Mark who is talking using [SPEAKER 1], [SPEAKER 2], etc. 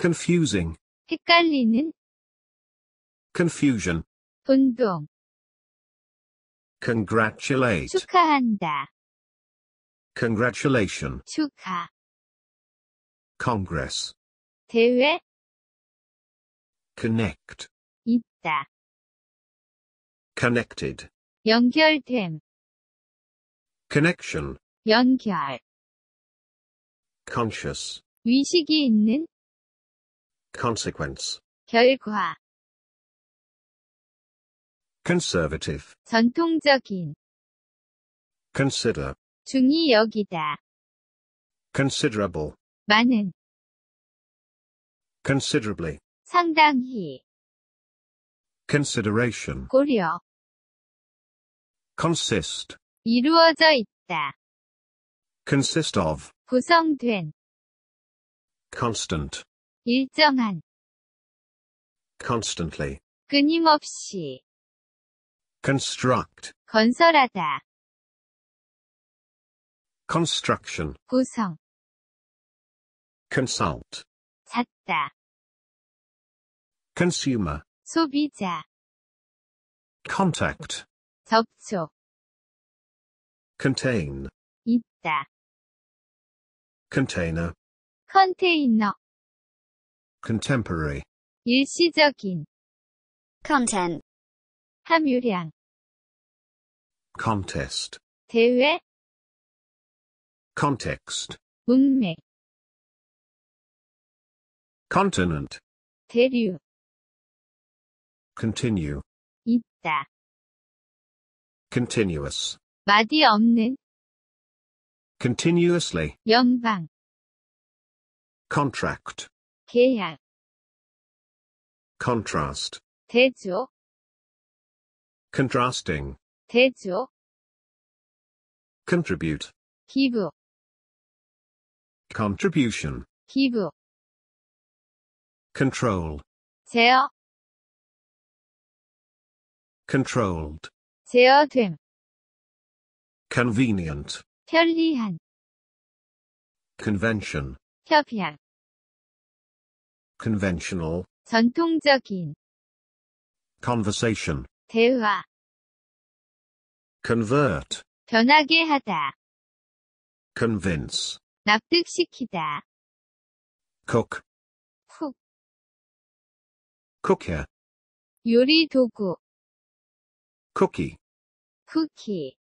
[SPEAKER 1] confusing
[SPEAKER 2] 헷갈리는
[SPEAKER 1] confusion
[SPEAKER 2] 운동
[SPEAKER 1] congratulate
[SPEAKER 2] 축하한다
[SPEAKER 1] congratulation
[SPEAKER 2] 축하
[SPEAKER 1] congress
[SPEAKER 2] 대회
[SPEAKER 1] connect
[SPEAKER 2] 잇다
[SPEAKER 1] connected
[SPEAKER 2] 연결됨
[SPEAKER 1] connection
[SPEAKER 2] 연결
[SPEAKER 1] conscious
[SPEAKER 2] 의식이 있는
[SPEAKER 1] consequence,
[SPEAKER 2] 결과,
[SPEAKER 1] conservative,
[SPEAKER 2] 전통적인,
[SPEAKER 1] consider,
[SPEAKER 2] 중히 여기다,
[SPEAKER 1] considerable,
[SPEAKER 2] 많은,
[SPEAKER 1] considerably,
[SPEAKER 2] 상당히,
[SPEAKER 1] consideration,
[SPEAKER 2] 고려,
[SPEAKER 1] consist,
[SPEAKER 2] 이루어져 있다,
[SPEAKER 1] consist of,
[SPEAKER 2] 구성된,
[SPEAKER 1] constant,
[SPEAKER 2] 일정한,
[SPEAKER 1] constantly,
[SPEAKER 2] 끊임없이,
[SPEAKER 1] construct,
[SPEAKER 2] 건설하다,
[SPEAKER 1] construction,
[SPEAKER 2] 구성,
[SPEAKER 1] consult,
[SPEAKER 2] 찾다,
[SPEAKER 1] consumer,
[SPEAKER 2] 소비자,
[SPEAKER 1] contact,
[SPEAKER 2] 접촉,
[SPEAKER 1] contain,
[SPEAKER 2] 있다,
[SPEAKER 1] container,
[SPEAKER 2] 컨테이너,
[SPEAKER 1] contemporary.
[SPEAKER 2] 일시적인
[SPEAKER 3] content
[SPEAKER 2] 함유량
[SPEAKER 1] contest.
[SPEAKER 2] 대회
[SPEAKER 1] context.
[SPEAKER 2] 문맥
[SPEAKER 1] continent.
[SPEAKER 2] 대류
[SPEAKER 1] continue.
[SPEAKER 2] 잇다
[SPEAKER 1] continuous.
[SPEAKER 2] 마디 없는
[SPEAKER 1] continuously.
[SPEAKER 2] 영방.
[SPEAKER 1] contract.
[SPEAKER 2] 계약,
[SPEAKER 1] contrast,
[SPEAKER 2] 대조,
[SPEAKER 1] contrasting,
[SPEAKER 2] 대조,
[SPEAKER 1] contribute,
[SPEAKER 2] 기부,
[SPEAKER 1] contribution,
[SPEAKER 2] 기부,
[SPEAKER 1] control,
[SPEAKER 2] 제어,
[SPEAKER 1] controlled,
[SPEAKER 2] 제어됨,
[SPEAKER 1] convenient,
[SPEAKER 2] 편리한,
[SPEAKER 1] convention,
[SPEAKER 2] 협약,
[SPEAKER 1] Conventional,
[SPEAKER 2] 전통적인,
[SPEAKER 1] conversation,
[SPEAKER 2] 대화,
[SPEAKER 1] convert,
[SPEAKER 2] 변하게 하다,
[SPEAKER 1] convince,
[SPEAKER 2] 납득시키다,
[SPEAKER 1] cook,
[SPEAKER 2] 훅,
[SPEAKER 1] cooker,
[SPEAKER 2] 요리 도구,
[SPEAKER 1] cookie,
[SPEAKER 2] 쿠키,